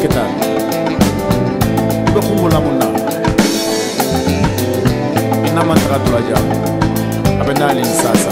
mun ne keta i be kungola mun na i n'a man taga tulaja a bɛ n'ale sasa